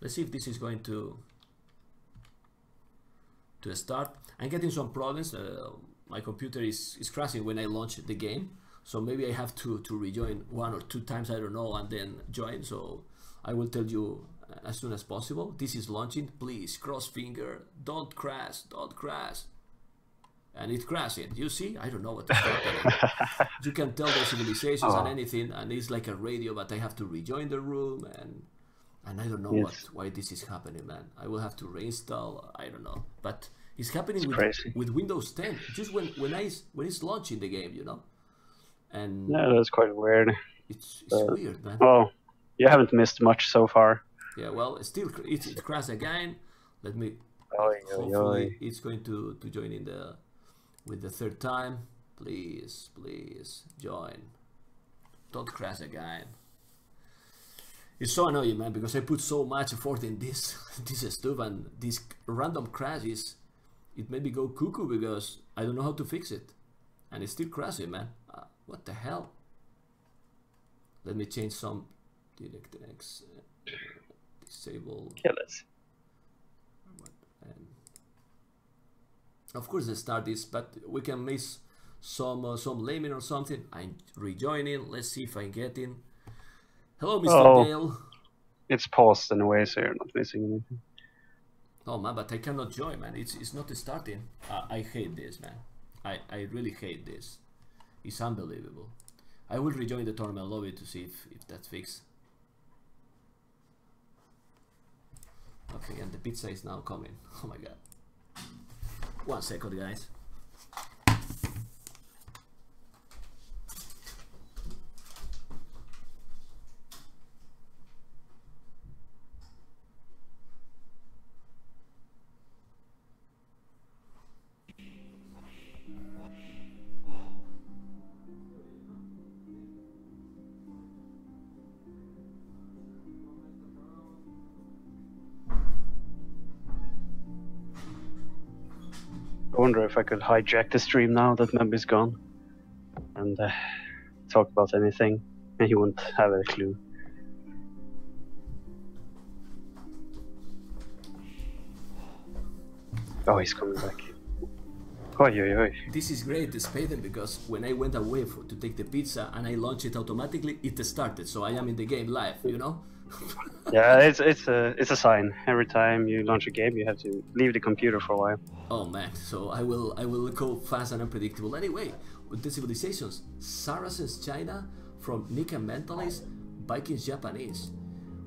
Let's see if this is going to to start. I'm getting some problems. Uh, my computer is, is crashing when I launch the game. So maybe I have to, to rejoin one or two times, I don't know, and then join. So I will tell you as soon as possible. This is launching. Please, cross finger. Don't crash. Don't crash. And it crashing. You see? I don't know what you can tell the civilizations oh. and anything, and it's like a radio, but I have to rejoin the room, and and I don't know yes. what why this is happening, man. I will have to reinstall. I don't know, but it's happening it's with, with Windows 10. Just when when I when it's launching the game, you know. And yeah, that's quite weird. It's, it's uh, weird, man. Well, you haven't missed much so far. Yeah, well, it's still it, it crashed again. Let me. Oy, hopefully, oy. it's going to to join in the with the third time. Please, please join. Don't crash again. It's so annoying, man, because I put so much effort in this this stuff, and this random crashes, it made me go cuckoo because I don't know how to fix it, and it's still crashing, man. Uh, what the hell? Let me change some DirectX. Uh, disable. Killers. And of course, the start is, but we can miss some uh, some layman or something. I'm rejoining. Let's see if I get in. Hello, Mr. Oh, Dale. It's paused in a way, so you're not missing anything. Oh man, but I cannot join, man. It's it's not starting. Uh, I hate this, man. I I really hate this. It's unbelievable. I will rejoin the tournament lobby to see if if that's fixed. Okay, and the pizza is now coming. Oh my god. One second, guys. If I could hijack the stream now that Memby's gone and uh, talk about anything, and he won't have a clue. Oh, he's coming back. Oi, oi, oi. This is great, Spaden, because when I went away for, to take the pizza and I launched it automatically, it started. So I am in the game live, you know? yeah, it's it's a it's a sign. Every time you launch a game, you have to leave the computer for a while. Oh man, so I will I will go fast and unpredictable. Anyway, with the civilizations, Saracens China from Nika Mentalist, Vikings Japanese.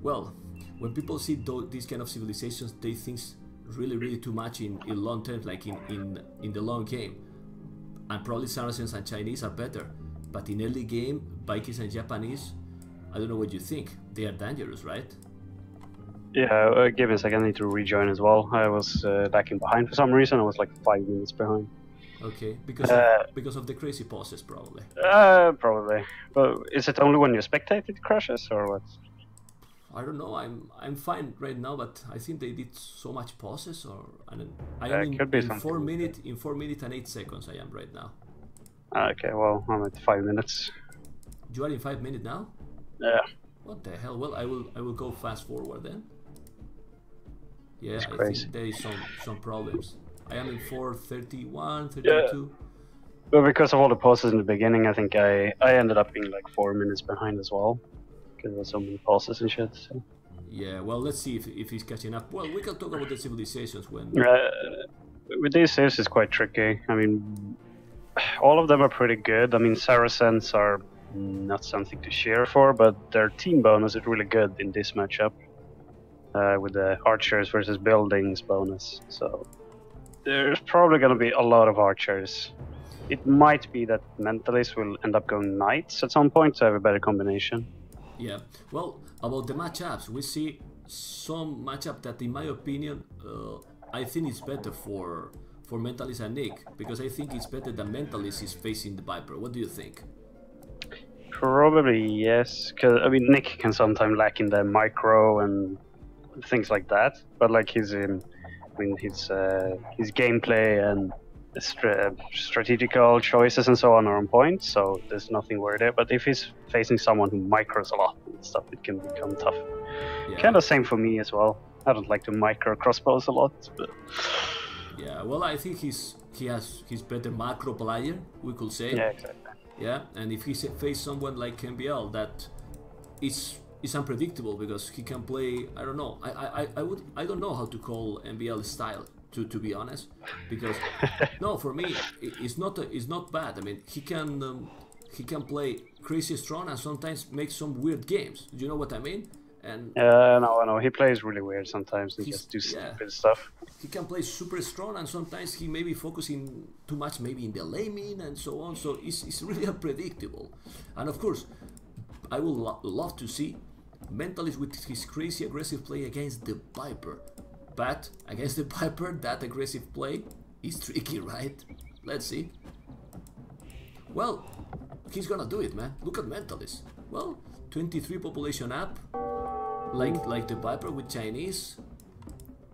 Well, when people see these kind of civilizations, they think really really too much in, in long term, like in, in in the long game. And probably Saracens and Chinese are better, but in early game, Vikings and Japanese I don't know what you think. They are dangerous, right? Yeah, uh, give me a second. I need to rejoin as well. I was uh, lacking behind for some reason. I was like five minutes behind. Okay, because uh, of, because of the crazy pauses, probably. Uh, probably. But is it only when you spectate it crashes, or what? I don't know. I'm I'm fine right now, but I think they did so much pauses, or I, don't, I am in, in four minutes in four minutes and eight seconds. I am right now. Okay, well I'm at five minutes. You are in five minutes now. Yeah. What the hell? Well, I will I will go fast forward then. Yeah, it's I crazy. think there is some some problems. I am in 431, 32. Yeah. But because of all the pauses in the beginning, I think I I ended up being like four minutes behind as well, because there's so many pauses and shit. So. Yeah, well, let's see if, if he's catching up. Well, we can talk about the civilizations when. Uh, with these saves, it's quite tricky. I mean, all of them are pretty good. I mean, Saracens are not something to cheer for, but their team bonus is really good in this matchup uh, with the archers versus buildings bonus. So there's probably going to be a lot of archers. It might be that mentalists will end up going knights at some point to have a better combination. Yeah, well, about the matchups, we see some matchup that, in my opinion, uh, I think it's better for for Mentalist and Nick because I think it's better that Mentalist is facing the Viper. What do you think? Probably yes, because I mean Nick can sometimes lack in the micro and things like that, but like his, um, I mean his uh, his gameplay and stra strategical choices and so on are on point, so there's nothing worried there. But if he's facing someone who micros a lot, and stuff, it can become tough. Yeah. Kind of same for me as well. I don't like to micro crossbows a lot, but Yeah, well, I think he's he has he's better macro player, we could say. yeah, exactly. Yeah, and if he face someone like MBL that is is unpredictable because he can play. I don't know. I, I, I- would I don't know how to call MBL style to, to be honest because no for me it's not a, it's not bad. I mean he can um, he can play crazy strong and sometimes make some weird games. Do you know what I mean? And Yeah, no, I know he plays really weird sometimes and He's- just do yeah. stupid stuff. he can play super strong and sometimes he may be focusing too much maybe in the laming and so on so it's, it's really unpredictable and of course i would lo- love to see mentalist with his crazy aggressive play against the viper but against the viper that aggressive play is tricky right let's see well he's gonna do it man look at mentalist well 23 population up like like the viper with chinese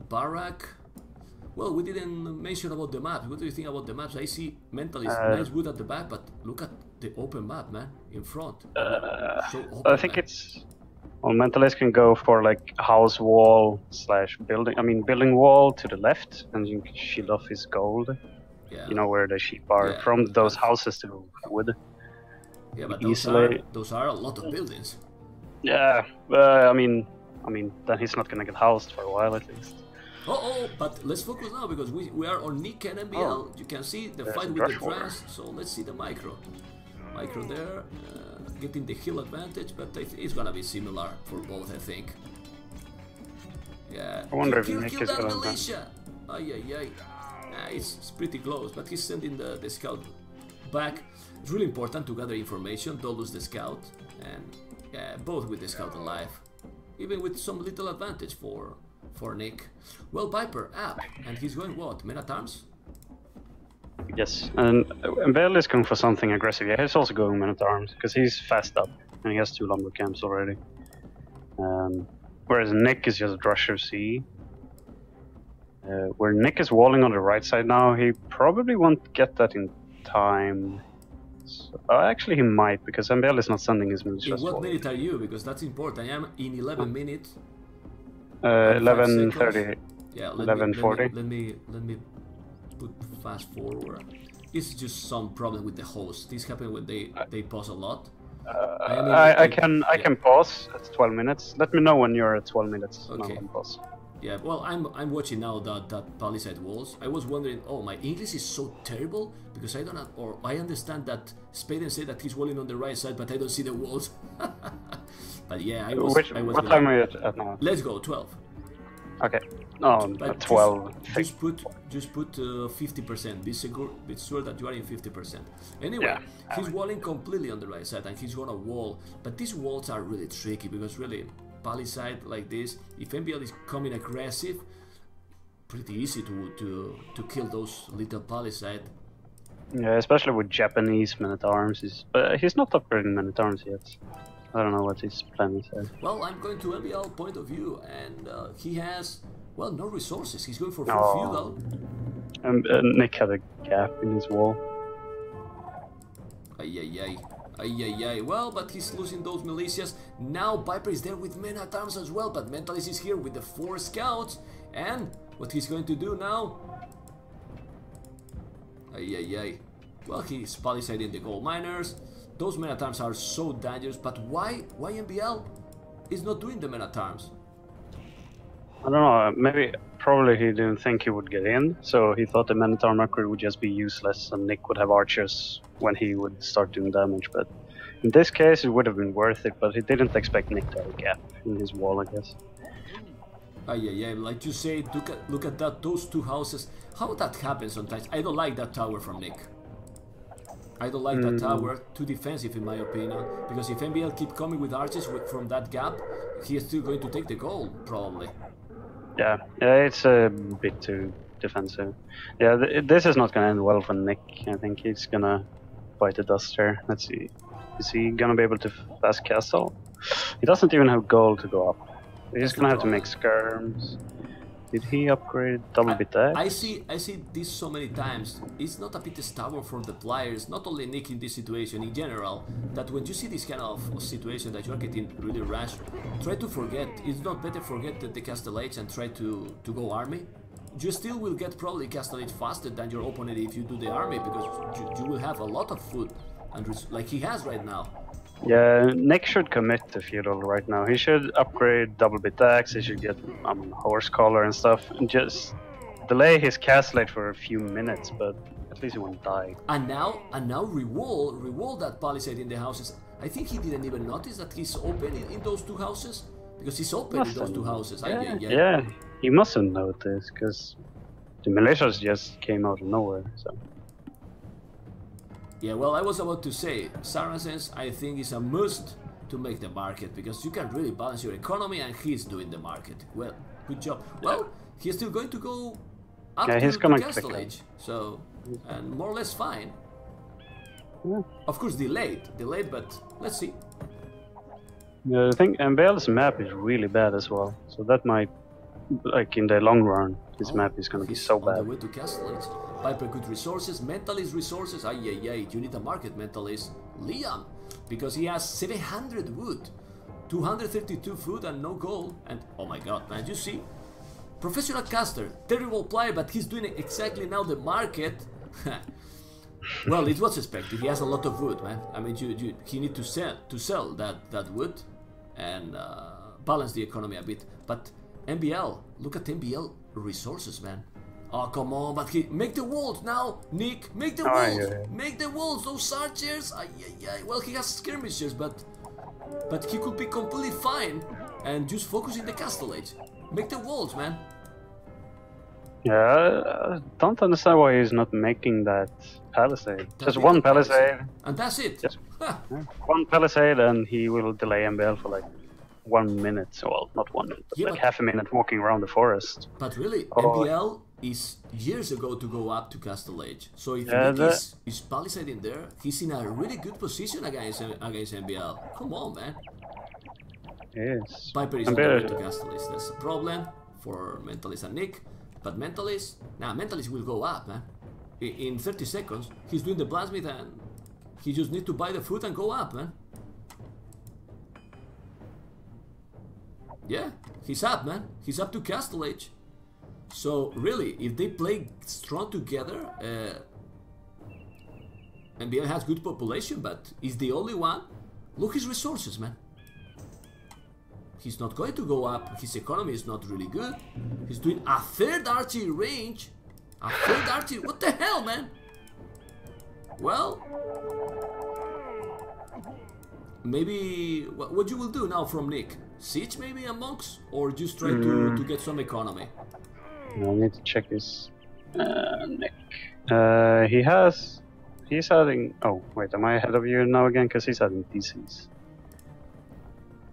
Barak. Well, we didn't mention about the maps. What do you think about the maps? I see mentalist Uh, nice wood at the back, but look at the open map, man, in front. Uh, so open, I think man. it's well, mentalist can go for like house wall slash building. I mean, building wall to the left, and you can shield off his gold. yeah, You know where the sheep are Yeah. from those houses to wood. yeah, but those easily- are those are a lot of buildings. Yeah, uh, I mean, I mean, then he's not gonna get housed for a while at least. Oh, oh, but let's focus now because we, we are on Nick and MBL. Oh. You can see the fight with the dress. So let's see the micro. Micro there, uh, getting the hill advantage, but it's gonna be similar for both, I think. Yeah. I wonder if kill, Nick kill is that gonna- militia. Ay, ay, ay. Ah, it's, it's pretty close, but he's sending the, the scout back. It's really important to gather information, don't lose the scout, and yeah, both with the scout alive, even with some little advantage for for Nick. Well, Viper up, and he's going what? Men at arms? Yes, and Bell is going for something aggressive. Yeah, he's also going men at arms because he's fast up and he has two lumber camps already. Um, whereas Nick is just drush FC. Uh, where Nick is walling on the right side now, he probably won't get that in time. So, uh, actually, he might because MBL is not sending his moves In what forward. minute are you? Because that's important. I am in 11 minutes. Uh, and five 11:30. Yeah, 11:40. Let, let me let me put fast forward. It's just some problem with the host. This happens when they they pause a lot. Uh, I in- I, I can I can pause at 12 minutes. Let me know when you're at 12 minutes. Okay. pause. Yeah, well, I'm I'm watching now that that palisade walls. I was wondering, oh, my English is so terrible because I don't have, or I understand that Spaden said that he's walling on the right side, but I don't see the walls. but yeah, I was. Which, I was what gonna- time are you at, now? Let's go, 12. Okay. No, But at just- 12. Just, put just put uh, 50%. Be secure, be sure that you are in 50%. Anyway, Yeah. he's walling completely on the right side and he's gonna wall. But these walls are really tricky because really, palisade like this, if MBL is coming aggressive, pretty easy to to to kill those little palisade. Yeah, especially with Japanese men at arms. He's, but he's not upgrading men at arms yet. I don't know what his plan is. there. Well, I'm going to MBL point of view, and uh, he has well no resources. He's going for full No. feudal. Um, uh, Nick had a gap in his wall. Ay, ay, ay. Ay, ay, ay. Well, but he's losing those militias. Now Viper is there with men at arms as well, but Mentalist is here with the four scouts. And what he's going to do now? Ay, ay, ay. Well, he's palisading the gold miners. Those men at arms are so dangerous, but why? Why MBL is not doing the men at arms? I don't know. Uh, maybe, probably he didn't think he would get in, so he thought the men at would just be useless, and Nick would have archers when he would start doing damage. But in this case, it would have been worth it. But he didn't expect Nick to have a gap in his wall, I guess. Ay, yeah, ay. Like you say, look at, look at that, those two houses. How that happens sometimes. I don't like that tower from Nick. I don't like that mm-hmm. tower. Too defensive, in my opinion. Because if MBL keep coming with archers with, from that gap, he is still going to take the goal, probably. Yeah, it's a bit too defensive. Yeah, th- this is not gonna end well for Nick. I think he's gonna bite the dust here. Let's see. Is he gonna be able to fast castle? He doesn't even have gold to go up. He's That's gonna have to make skirms. Did he upgrade double I, bit? I see I see this so many times. It's not a bit stubborn for the players, not only Nick in this situation in general, that when you see this kind of situation that you're getting really rash, try to forget. It's not better forget the, the Castle Age and try to, to go army. You still will get probably Castle Age faster than your opponent if you do the army because you, you will have a lot of food and like he has right now. Yeah, Nick should commit to feudal right now. He should upgrade double bit axe. He should get um, horse collar and stuff, and just delay his castle age for a few minutes. But at least he won't die. And now, and now, rewall, rewall that palisade in the houses. I think he didn't even notice that he's open in, in those two houses because he's open in those two houses. Yeah, I, yeah, yeah, he mustn't notice because the militias just came out of nowhere. So. Yeah, well, I was about to say, Saracens, I think is a must to make the market because you can really balance your economy and he's doing the market. Well, good job. Well, he's still going to go up yeah, to, he's to Castle Age, so, and more or less fine. Yeah. Of course, delayed, delayed, but let's see. Yeah, I think MBL's map is really bad as well, so that might, like in the long run, his Oh, map is gonna be he's so bad. Viper good resources, Mentalist resources, ay ay ay, you need a market Mentalist. Liam, because he has 700 wood, 232 food and no gold, and oh my god, man, you see? Professional caster, terrible player, but he's doing exactly now the market. well, it was expected. He has a lot of wood, man. I mean, you, you, he need to sell to sell that that wood and uh, balance the economy a bit. But MBL, look at MBL resources, man. Oh come on, but he make the walls now, Nick. Make the walls. yeah, yeah. Make the walls. Those archers. Ay, ay, ay. Well, he has skirmishers, but but he could be completely fine and just focus in the castle age. Make the walls, man. Yeah, I don't understand why he's not making that palisade. That's Just one palisade. palisade, And that's it. Huh. yeah, one palisade, and he will delay MBL for like one minute. So, well, not one minute, but Yeah, like but- half a minute walking around the forest. But really, Oh. MBL is years ago to go up to Castle Age. So if Yeah, Nick that- is, is palisade in there, he's in a really good position against against MBL. Come on, man. Yes. Viper is the MBL way to Castle Age. That's a problem for Mentalist and Nick. But Mentalist, now Mentalist will go up, man. In 30 seconds, he's doing the blacksmith and he just need to buy the food and go up, man. Yeah, he's up, man. He's up to Castle Age. So really, if they play strong together, uh, MBL has good population, but is the only one. Look his resources, man. He's not going to go up. His economy is not really good. He's doing a third archery range. A third archery. What the hell, man? Well, maybe what, what you will do now from Nick? Siege maybe a monks, or just try to, to get some economy. I need to check his uh, Nick. Uh, he has. He's adding. Oh wait, am I ahead of you now again? Because he's adding DCs.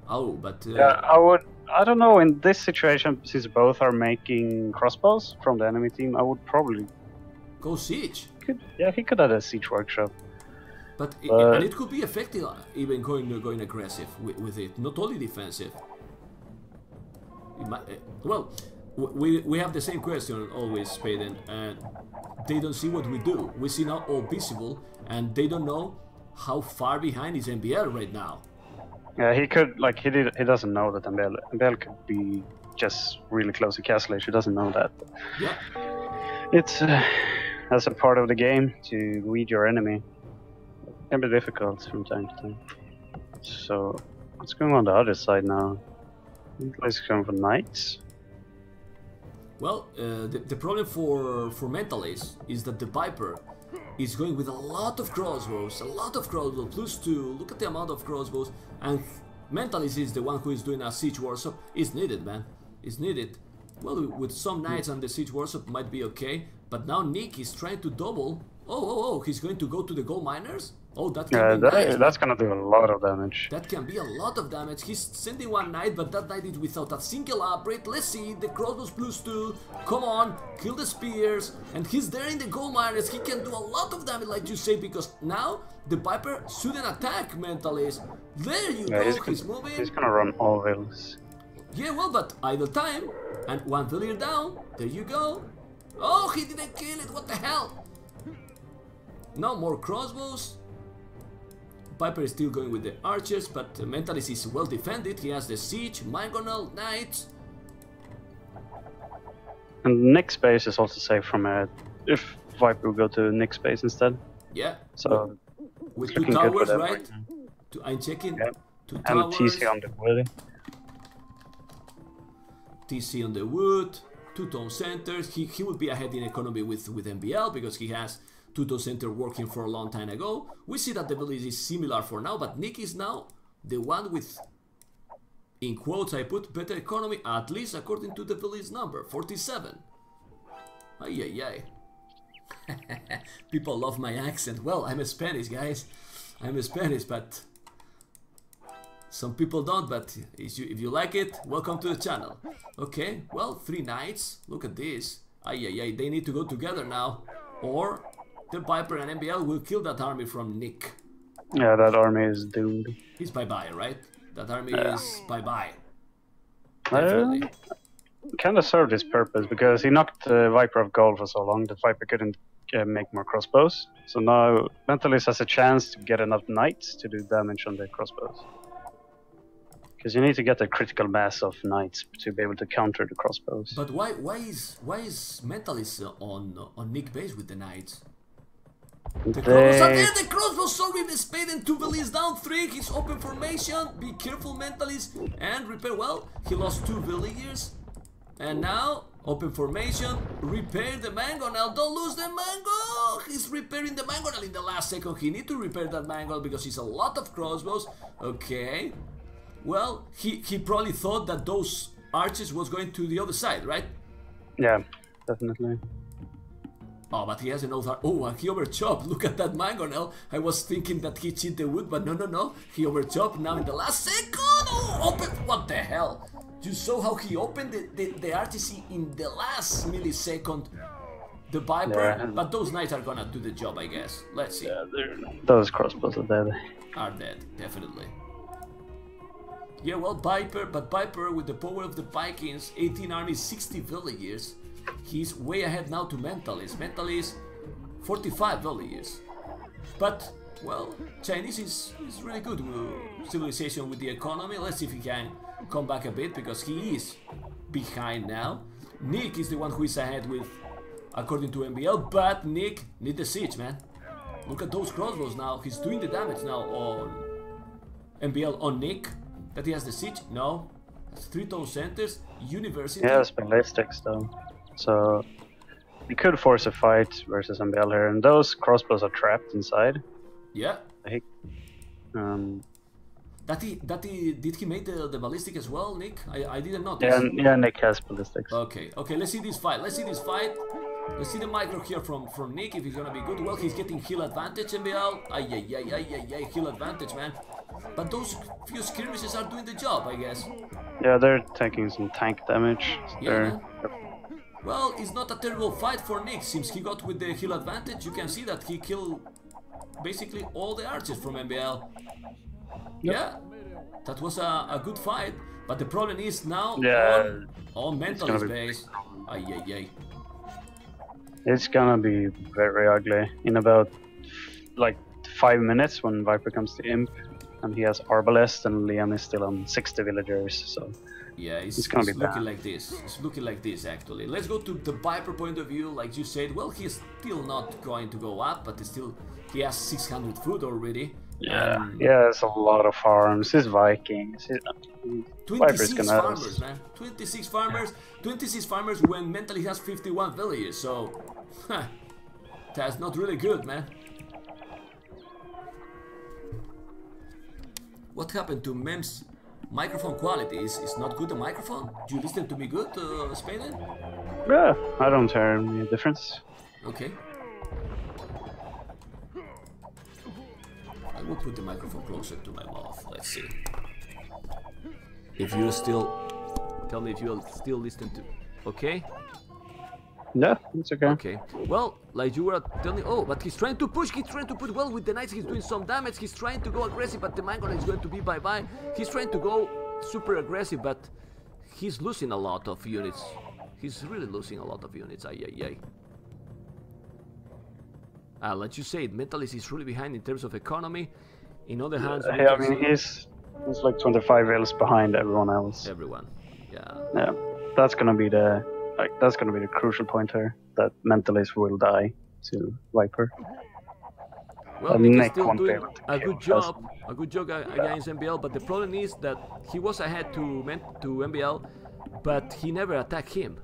Oh, but uh, Yeah, I would. I don't know. In this situation, since both are making crossbows from the enemy team, I would probably. go siege. Could, yeah, he could add a siege workshop. But i- But- and it could be effective, uh, even going going aggressive with, with it, not only defensive. It might, uh, well, w- we we have the same question always, Spaden, and they don't see what we do. We see now all visible, and they don't know how far behind is MBL right now. Yeah, he could like he did. He doesn't know that Mbel Mbel could be just really close to Castle Age. He doesn't know that. Yeah, It's uh, that's a part of the game to read your enemy. It can be difficult from time to time. So what's going on the other side now? Let's go for knights. Well, uh, the, the problem for for Mentalist is that the Viper is going with a lot of crossbows, a lot of crossbows, plus two. Look at the amount of crossbows, and Mentalist is the one who is doing a siege workshop. It's needed, man. It's needed. Well, with some knights and the siege workshop might be okay, but now Nick is trying to double. Oh, oh, oh! He's going to go to the gold miners. Oh, that can Yeah, be that, nice. that's gonna do a lot of damage. That can be a lot of damage. He's sending one knight, but that knight is without a single upgrade. Let's see, the crossbows plus two. Come on, kill the spears. And he's there in the gold miners. He can do a lot of damage, like you say, because now the Viper shouldn't attack Mentalist. There you Yeah, go, he's, he's, gonna- moving. he's gonna run all vills. Yeah, well, but idle time. And one villager down. There you go. Oh, he didn't kill it. What the hell? No more crossbows. Viper is still going with the archers, but uh, Mentalist is well defended. He has the siege, Mangonel, knights. And next base is also safe from a if Viper will go to next base instead. Yeah. So with two looking good for towers, right? right. Two, I'm checking. Yeah. Two And towers. TC on the wood. TC on the wood, two town centers. He, he would be ahead in economy with, with MBL because he has town center working for a long time ago. We see that the village is similar for now, but Nick is now the one with, in quotes I put, better economy, at least according to the village number, 47. Ay, ay, ay. People love my accent. Well, I'm a Spanish, guys. I'm a Spanish, but some people don't, but if you, if you like it, welcome to the channel. Okay, well, three knights. Look at this. Ay, ay, ay, they need to go together now. Or the Viper and MBL will kill that army from Nick. Yeah, that army is doomed. He's bye-bye, right? That army Yeah. is bye-bye. Uh, kind of served his purpose because he knocked uh, Viper of gold for so long that Viper couldn't uh, make more crossbows. So now Mentalist has a chance to get enough knights to do damage on the crossbows. Because you need to get a critical mass of knights to be able to counter the crossbows. But why why is why is Mentalist on on Nick base with the knights? The crossbows are They, there, the crossbows, sorry, the spade and two bellies down, three, he's open formation, be careful mentalist, and repair, well, he lost two villagers, and now, open formation, repair the mango, now. Don't lose the mango, he's repairing the mango, now. In the last second, he need to repair that mango because he's a lot of crossbows, okay, well, he, he probably thought that those arches was going to the other side, right? yeah, definitely. Oh, but he has an old heart. Oh, and he overchopped. Look at that mangonel. I was thinking that he cheated the wood, but no, no, no. He overchopped now in the last second. Oh, open. What the hell? You saw how he opened the, the, the RTC in the last millisecond. The Viper. Yeah. But those knights are gonna do the job, I guess. Let's see. Yeah, they're- those crossbows are dead. Are dead, definitely. Yeah, well, Viper, but Viper with the power of the Vikings, 18 armies, 60 villagers. He's way ahead now to Mentalist. Mentalist, 45 villagers. But, well, Chinese is, is really good with civilization with the economy. Let's see if he can come back a bit because he is behind now. Nick is the one who is ahead with, according to MBL, but Nick need the siege, man. Look at those crossbows now. He's doing the damage now on MBL on Nick. That he has the siege? No. That's three town centers. University. Yeah, it's ballistics though. So you could force a fight versus MBL here, and those crossbows are trapped inside. Yeah. Like, um, That he that he did he make the, the ballistic as well, Nick? I, I didn't notice. yeah, yeah, Nick has ballistics. Okay, okay, let's see this fight. Let's see this fight. Let's see the micro here from, from Nick if he's gonna be good. Well, he's getting heal advantage, MBL. Ay, ay, ay, ay, ay, ay, heal advantage, man. But those few skirmishes are doing the job, I guess. Yeah, they're taking some tank damage. so Yeah, they're- man. Well, it's not a terrible fight for Nick. Since he got with the heal advantage, you can see that he killed basically all the archers from MBL. Yeah, that was a, a good fight. But the problem is now Yeah, on, on gonna mentalist be- base. Ay, ay, ay. It's gonna be very ugly in about like five minutes when Viper comes to Imp, and he has Arbalest, and Liam is still on 60 villagers. So Yeah, it's, It's gonna it's be looking bad. like this. It's looking like this actually. Let's go to the Viper point of view. Like you said, well, he's still not going to go up, but still he has 600 food already. yeah, And yeah, it's a lot of farms. He's Vikings. He's, Viper's 26 gonna farmers, man. 26 farmers. 26 farmers when mentally has 51 villages, So, huh, that's not really good, man. What happened to Mem's microphone quality? Is, is not good the microphone? Do you listen to me good, uh, Spaden? yeah, I don't hear any difference. Okay. I will put the microphone closer to my mouth. Let's see. If you still tell me if you still listen to. Okay. Yeah, it's okay. Okay. Well, like you were telling. Oh, but he's trying to push. He's trying to put well with the knights. He's doing some damage. He's trying to go aggressive, but the Mangon is going to be bye bye. He's trying to go super aggressive, but he's losing a lot of units. He's really losing a lot of units. Ay, ay, ay. Uh, like you said, Mentalist is really behind in terms of economy. In other hands, Yeah, I mean he's he's like 25 vills behind everyone else. everyone. Yeah. Yeah, that's gonna be the like that's gonna be the crucial point here. That Mentalist will die to Viper. Well, The Nick still won't be doing able to a good job, a good job against MBL. But the problem is that he was ahead to to MBL, but he never attacked him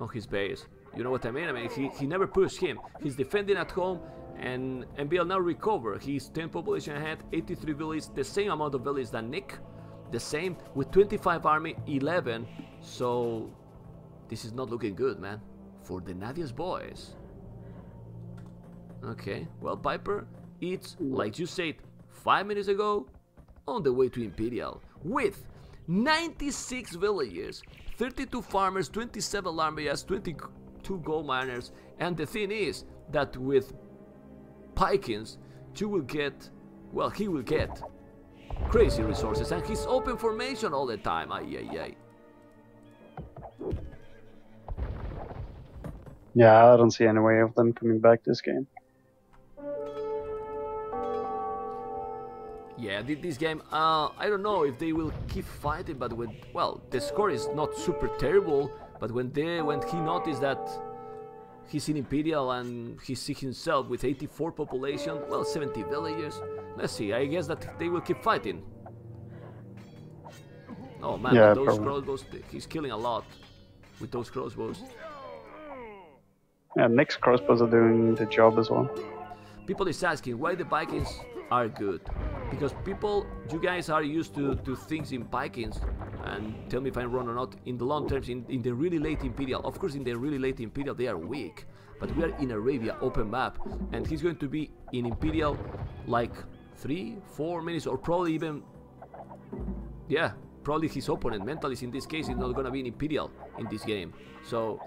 on his base. You know what I mean? I mean, he, he never pushed him. He's defending at home, and MBL now recover. He's 10 population ahead, 83 villages, the same amount of villages than Nick, the same with 25 army, 11. So this is not looking good, man, for the Nadia's boys. Okay, well, Viper, it's like you said five minutes ago, on the way to Imperial with 96 villagers, 32 farmers, 27 Larmias, 22 gold miners, and the thing is that with Vikings, you will get, well, he will get crazy resources, and he's open formation all the time. Ay, ay, ay. Yeah, I don't see any way of them coming back this game. Yeah, this game, uh, I don't know if they will keep fighting, but when, well, the score is not super terrible, but when they, when he noticed that he's in Imperial and he see himself with 84 population, well, 70 villagers, let's see, I guess that they will keep fighting. Oh man, Yeah, those probably. crossbows, he's killing a lot with those crossbows. Yeah, Nick's crossbows are doing the job as well. people is asking why the Vikings are good. Because people, you guys are used to, to things in Vikings, and tell me if I'm wrong or not, in the long terms, in, in the really late Imperial, of course in the really late Imperial they are weak, but we are in Arabia, open map, and he's going to be in Imperial like 3, 4 minutes, or probably even, yeah, probably his opponent, Mentalist in this case, is not gonna be in Imperial in this game. So,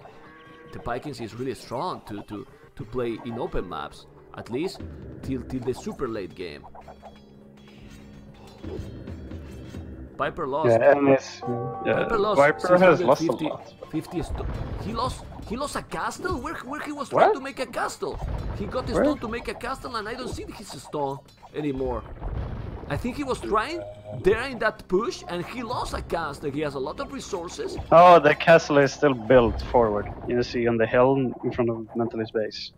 the Vikings is really strong to, to, to play in open maps, at least till, till the super late game. Viper lost. Yeah, yeah, Viper lost. Viper has lost a lot. 50 sto- he lost. He lost a castle. Where, where he was What? trying to make a castle. He got a Where? stone to make a castle, and I don't see his stone anymore. I think he was trying there in that push, and he lost a castle. He has a lot of resources. Oh, the castle is still built forward. You see on the hill in front of Mentalist base.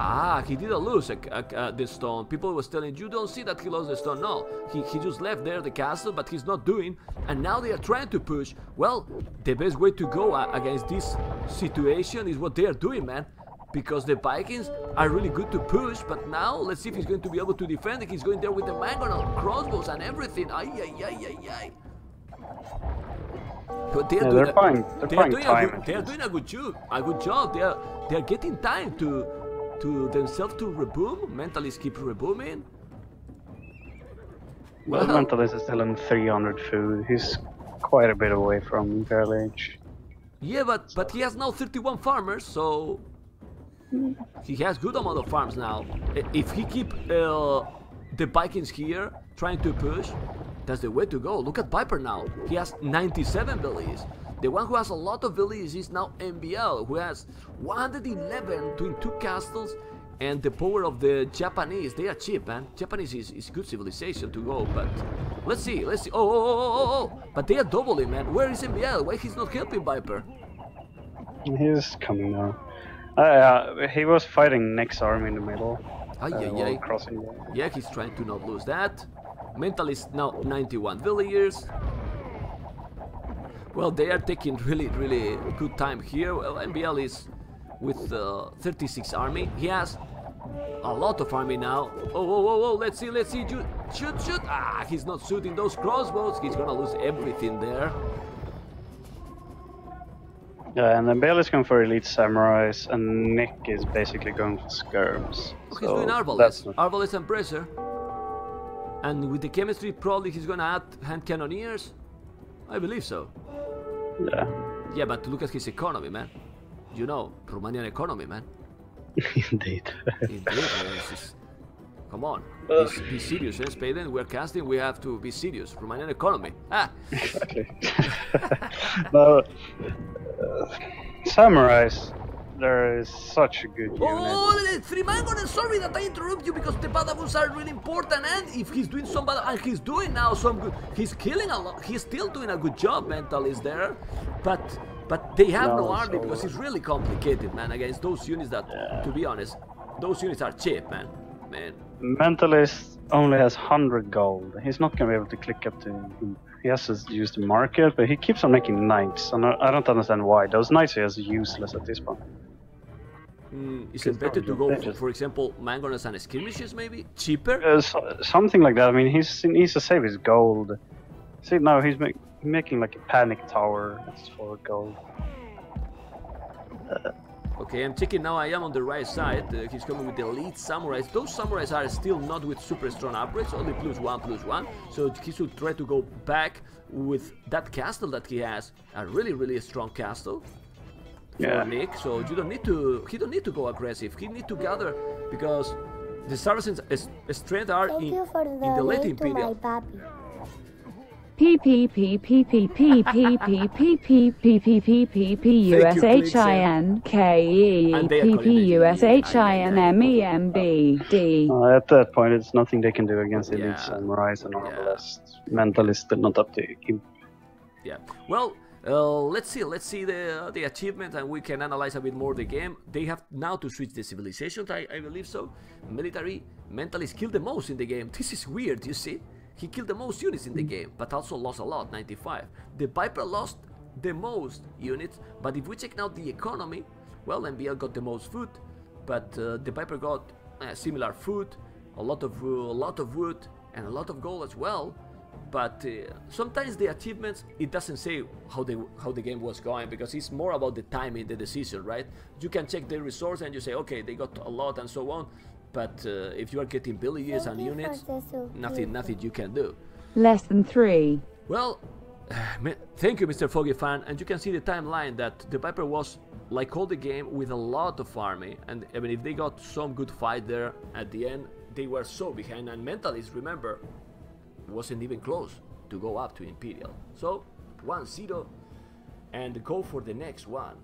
Ah, he didn't lose a, a, a- the stone. People was telling you don't see that he lost the stone. No, he, he just left there the castle, but he's not doing. And now they are trying to push. Well, the best way to go a- against this situation is what they are doing, man. Because the Vikings are really good to push, but now let's see if he's going to be able to defend it. He's going there with the mangonel, crossbows, and everything. Ay, ay, ay, ay, ay. But they're Yeah, doing they're a- buying- they're doing time A good, they're doing a good job. A good job. They are they are getting time to to themselves to reboom. Mentalists keep rebooming. Well, Well, Mentalist is still in 300 food. He's quite a bit away from Imperial Age. yeah, but but he has now 31 farmers, so he has good amount of farms now. If he keep uh, the Vikings here trying to push, that's the way to go. Look at Viper now. He has 97 villages. The one who has a lot of villages is now MBL, who has 111 between two castles. And the power of the Japanese, they are cheap, man. Japanese is, is good civilization to go, but let's see, let's see. Oh, oh, oh, oh, oh, oh. But they are doubling, man. Where is MBL? Why he's not helping Viper? He's coming now. Uh, yeah, he was fighting Nick's army in the middle. Ay, uh, while crossing. Yeah, he's trying to not lose that. Mentalist now 91 villagers. Well, they are taking really, really good time here. Well, MBL is with uh, 36 army. He has a lot of army now. Oh, oh, oh, oh, let's see, let's see. Shoot, shoot, shoot. Ah, he's not shooting those crossbows. He's gonna lose everything there. Yeah, and then Bale is going for Elite Samurais, and Nick is basically going for Skirms. Oh, he's so doing that's Arbalest. not- Arbalest and Bracer. And with the chemistry, probably he's gonna add hand cannoneers. I believe so. Yeah. Yeah, but look at his economy, man. You know, Romanian economy, man. Indeed. Indeed, man, is Come on, Uh. be, be serious, eh, Spaden? We're casting. We have to be serious. Romanian economy. Ah, Exactly. no, uh, samurais. There is such a good oh, unit. Oh, three man gonna sorry that I interrupt you because the Badabus are really important and if he's doing some bad and he's doing now some good he's killing a lot he's still doing a good job mental is there but but they have no, No, army so- because it's really complicated man against those units that to be honest those units are cheap man man Mentalist only has 100 gold. He's not gonna be able to click up to. He has to use the market, but he keeps on making knights, and I I don't understand why. Those knights are just useless at this point. mm, is it better to go for, for example mangonels and skirmishes maybe cheaper Uh, so- something like that. I mean, he's, he needs to save his gold. See, now he's make, making like a panic tower. That's for gold. Okay, I'm checking now. I am on the right side. Uh, he's coming with the elite samurais. Those samurais are still not with super strong upgrades, only plus one, plus one. So he should try to go back with that castle that he has. A really, really strong castle for Yeah. Nick. So you don't need to. He don't need to go aggressive. He need to gather because the Saracens' strength are Thank in, the in the late way to Imperial. P P P P P P P P P P P P P P P U S H I N K E And P P U S H I N M E M B D. Uh, at that point, it's nothing they can do against elite Yeah. samurais and all the rest. Mentalists, not up to him. Yeah. Well, uh, let's see. Let's see the the achievement, and we can analyze a bit more the game. They have now to switch the civilizations. I, I believe so. Military mentalists kill the most in the game. This is weird. You see, he killed the most units in the game, but also lost a lot, 95. The Viper lost the most units, but if we check now the economy, well, MBL got the most food, but uh, the Viper got uh, similar food, a lot of uh, a lot of wood, and a lot of gold as well but uh, sometimes the achievements it doesn't say how the how the game was going because it's more about the timing the decision right you can check the resource and you say okay they got a lot and so on but uh, if you are getting billions and Thank you units nothing nothing you can do Less than three. well thank you mr foggy fan and you can see the timeline that the viper was like all the game with a lot of army and i mean if they got some good fight there at the end they were so behind and mentalists remember wasn't even close to go up to Imperial. So, 1-0 and go for the next one.